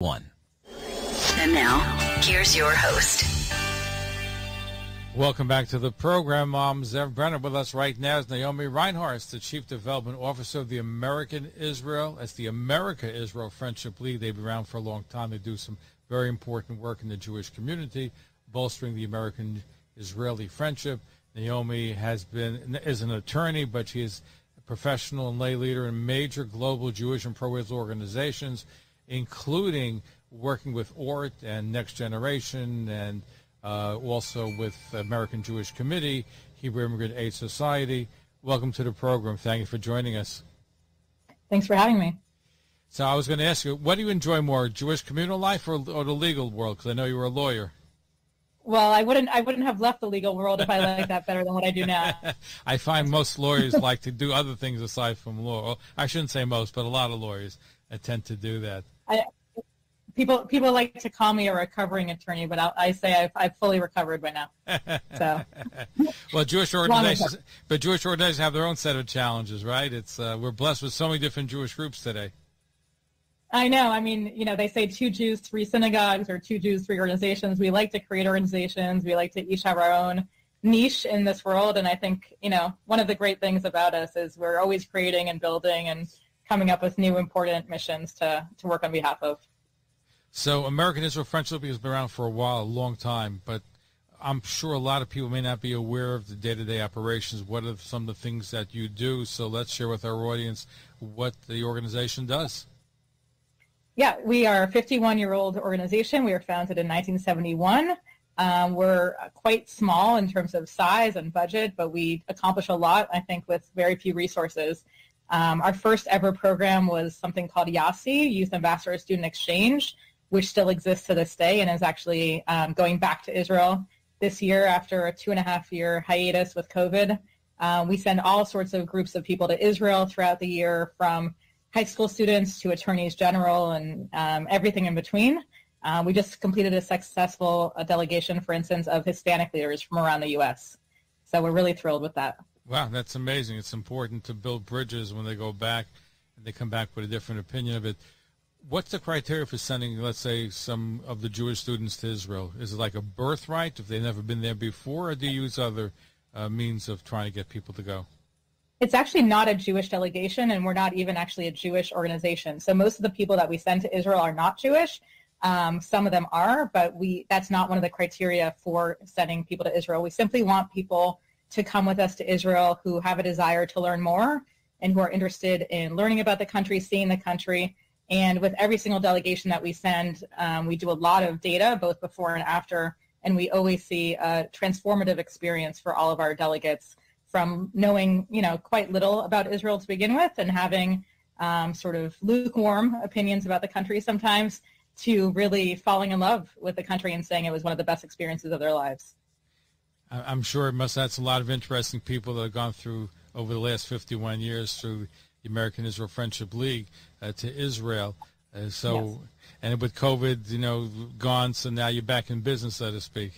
one. And now, here's your host. Welcome back to the program. I'm Zev Brenner. With us right now is Naomi Reinhardt, the Chief Development Officer of the American Israel. That's the America Israel Friendship League. They've been around for a long time. They do some very important work in the Jewish community, bolstering the American Israeli friendship. Naomi has been is an attorney, but she is a professional and lay leader in major global Jewish and pro-Israel organizations, including working with ORT and Next Generation and uh, also with American Jewish Committee, Hebrew Immigrant Aid Society. Welcome to the program. Thank you for joining us. Thanks for having me. So I was going to ask you, what do you enjoy more, Jewish communal life or, or the legal world? Because I know you were a lawyer. Well, I wouldn't. I wouldn't have left the legal world if I liked that better than what I do now. I find most lawyers like to do other things aside from law. I shouldn't say most, but a lot of lawyers tend to do that. I, people people like to call me a recovering attorney, but I, I say I've, I've fully recovered by now. So, well, Jewish organizations, but Jewish organizations have their own set of challenges, right? It's uh, we're blessed with so many different Jewish groups today. I know. I mean, you know, they say two Jews, three synagogues, or two Jews, three organizations. We like to create organizations. We like to each have our own niche in this world. And I think, you know, one of the great things about us is we're always creating and building and coming up with new important missions to, to work on behalf of. So American Israel Friendship has been around for a while, a long time, but I'm sure a lot of people may not be aware of the day-to-day operations. What are some of the things that you do? So let's share with our audience what the organization does. Yeah, we are a 51-year-old organization. We were founded in 1971. Um, we're quite small in terms of size and budget, but we accomplish a lot, I think, with very few resources. Um, our first ever program was something called YASE, Youth Ambassador Student Exchange, which still exists to this day and is actually um, going back to Israel this year after a two and a half year hiatus with COVID. Um, we send all sorts of groups of people to Israel throughout the year, from high school students to attorneys general and um, everything in between. Uh, we just completed a successful a delegation, for instance, of Hispanic leaders from around the U.S. So we're really thrilled with that. Wow, that's amazing. It's important to build bridges when they go back and they come back with a different opinion of it what's the criteria for sending, let's say, some of the Jewish students to Israel? Is it like a birthright if they've never been there before, or do you use other uh, means of trying to get people to go? It's actually not a Jewish delegation, and we're not even actually a Jewish organization. So most of the people that we send to Israel are not Jewish. Um, some of them are, but we that's not one of the criteria for sending people to Israel. We simply want people to come with us to Israel who have a desire to learn more and who are interested in learning about the country, seeing the country, and with every single delegation that we send, um, we do a lot of data, both before and after, and we always see a transformative experience for all of our delegates from knowing, you know, quite little about Israel to begin with and having um, sort of lukewarm opinions about the country sometimes to really falling in love with the country and saying it was one of the best experiences of their lives. I'm sure it must have some lot of interesting people that have gone through over the last 51 years through the American Israel Friendship League uh, to Israel. Uh, so, yes. and with COVID, you know, gone, so now you're back in business, so to speak.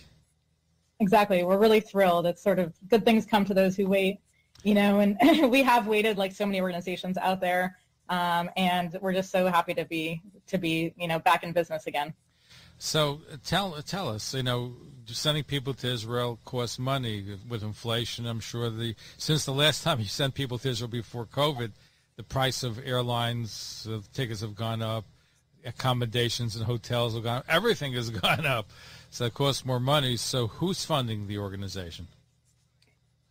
Exactly. We're really thrilled. It's sort of good things come to those who wait, you know, and we have waited like so many organizations out there. Um, and we're just so happy to be, to be, you know, back in business again. So tell, tell us, you know, sending people to Israel costs money with inflation. I'm sure the, since the last time you sent people to Israel before COVID, the price of airlines uh, tickets have gone up, accommodations and hotels have gone up, everything has gone up. So it costs more money. So who's funding the organization?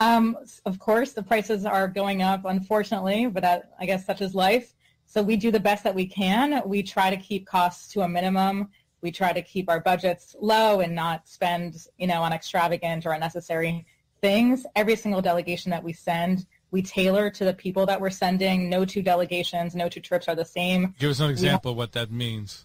Um, of course, the prices are going up, unfortunately, but that, I guess such is life. So we do the best that we can. We try to keep costs to a minimum. We try to keep our budgets low and not spend, you know, on extravagant or unnecessary things. Every single delegation that we send, we tailor to the people that we're sending. No two delegations, no two trips are the same. Give us an example of what that means.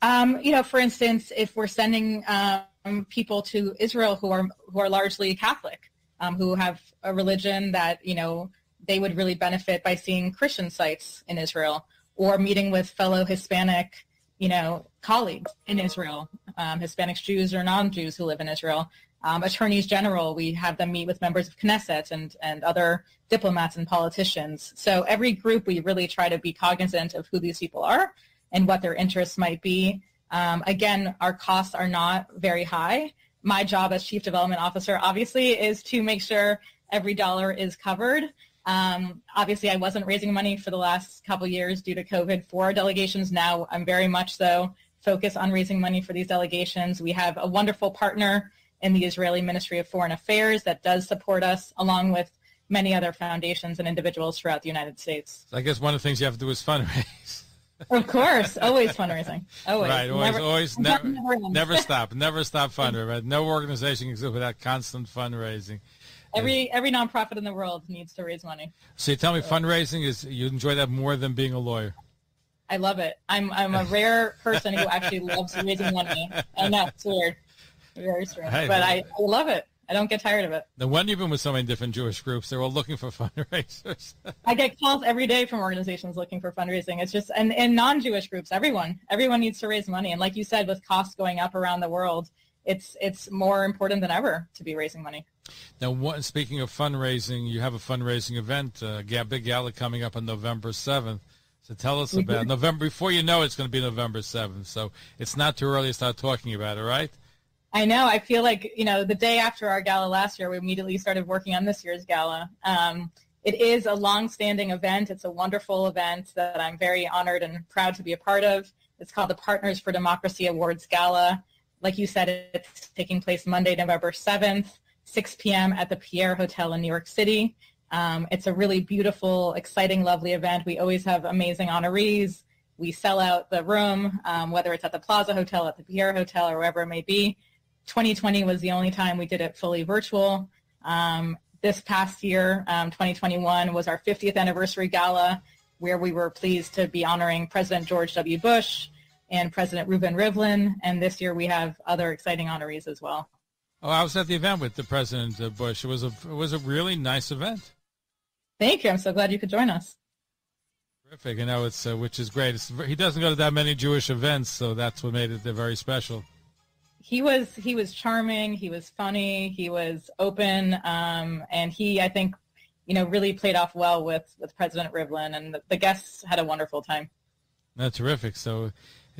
Um, you know, for instance, if we're sending um, people to Israel who are who are largely Catholic, um, who have a religion that you know they would really benefit by seeing Christian sites in Israel, or meeting with fellow Hispanic, you know, colleagues in Israel, um, Hispanics, Jews or non-Jews who live in Israel, um, attorneys general. We have them meet with members of Knesset and, and other diplomats and politicians. So every group, we really try to be cognizant of who these people are and what their interests might be. Um, again, our costs are not very high. My job as Chief Development Officer, obviously, is to make sure every dollar is covered. Um, obviously, I wasn't raising money for the last couple years due to COVID for our delegations. Now I'm very much so focused on raising money for these delegations. We have a wonderful partner in the Israeli Ministry of Foreign Affairs that does support us, along with many other foundations and individuals throughout the United States. I guess one of the things you have to do is fundraise. Of course, always fundraising. Always, right? Always, never, always, never, never, never stop, never stop fundraising. Right? No organization exists without constant fundraising. Every every nonprofit in the world needs to raise money. So you tell me, fundraising is you enjoy that more than being a lawyer. I love it. I'm I'm a rare person who actually loves raising money. I know it's weird, very strange, hey, but I, I love it. I don't get tired of it. Then when you've been with so many different Jewish groups, they're all looking for fundraisers. I get calls every day from organizations looking for fundraising. It's just and, and non-Jewish groups, everyone, everyone needs to raise money. And like you said, with costs going up around the world, it's it's more important than ever to be raising money. Now, speaking of fundraising, you have a fundraising event, uh, big gala coming up on November seventh. So tell us about November. Before you know, it, it's going to be November seventh. So it's not too early to start talking about it, right? I know. I feel like, you know, the day after our gala last year, we immediately started working on this year's gala. Um, it is a long-standing event. It's a wonderful event that I'm very honored and proud to be a part of. It's called the Partners for Democracy Awards Gala. Like you said, it's taking place Monday, November 7th, 6 p.m. at the Pierre Hotel in New York City. Um, it's a really beautiful, exciting, lovely event. We always have amazing honorees. We sell out the room, um, whether it's at the Plaza Hotel, at the Pierre Hotel, or wherever it may be. 2020 was the only time we did it fully virtual. Um, this past year, um, 2021, was our 50th anniversary gala, where we were pleased to be honoring President George W. Bush and President Reuven Rivlin. And this year we have other exciting honorees as well. Oh, I was at the event with the President uh, Bush. It was a it was a really nice event. Thank you. I'm so glad you could join us. Terrific. You know, it's uh, which is great. It's, he doesn't go to that many Jewish events, so that's what made it very special he was he was charming he was funny he was open um, and he i think you know really played off well with with president rivlin and the, the guests had a wonderful time that's terrific so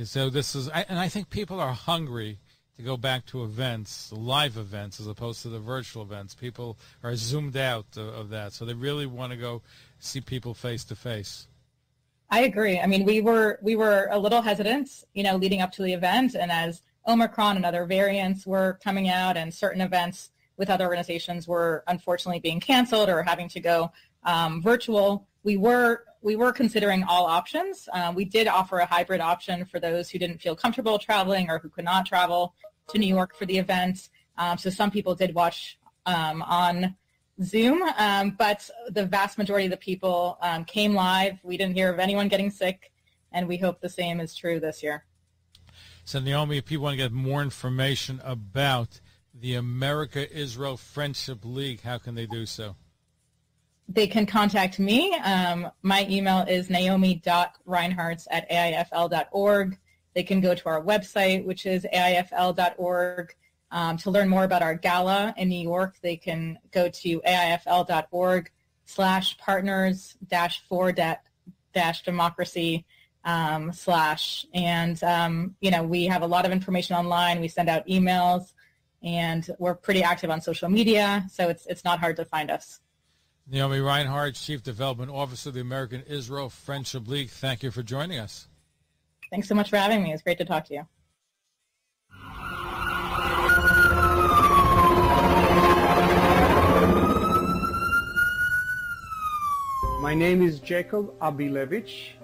so this is and i think people are hungry to go back to events live events as opposed to the virtual events people are zoomed out of, of that so they really want to go see people face to face I agree. I mean, we were we were a little hesitant, you know, leading up to the event, and as Omicron and other variants were coming out and certain events with other organizations were unfortunately being canceled or having to go um, virtual. We were we were considering all options. Uh, we did offer a hybrid option for those who didn't feel comfortable traveling or who could not travel to New York for the event. Um, so some people did watch um, on Zoom, um, but the vast majority of the people um, came live. We didn't hear of anyone getting sick, and we hope the same is true this year. So Naomi, if people want to get more information about the America-Israel Friendship League, how can they do so? They can contact me. Um, my email is naomi.reinhartz at aifl.org. They can go to our website, which is aifl.org. Um, to learn more about our gala in New York, they can go to aifl.org slash partners dash for dash democracy um, slash. And, um, you know, we have a lot of information online. We send out emails and we're pretty active on social media. So it's, it's not hard to find us. Naomi Reinhardt, Chief Development Officer of the American Israel Friendship League. Thank you for joining us. Thanks so much for having me. It's great to talk to you. My name is Jacob Abilevich.